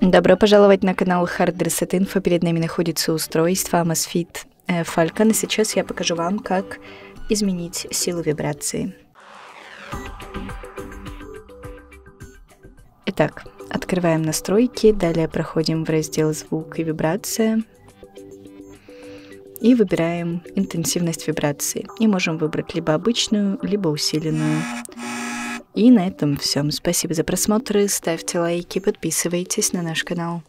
Добро пожаловать на канал Hard Reset Info. Перед нами находится устройство Amazfit э, Falcon. И сейчас я покажу вам, как изменить силу вибрации. Итак, открываем настройки, далее проходим в раздел «Звук и вибрация» и выбираем интенсивность вибрации. И можем выбрать либо обычную, либо усиленную. И на этом все. Спасибо за просмотр, ставьте лайки, подписывайтесь на наш канал.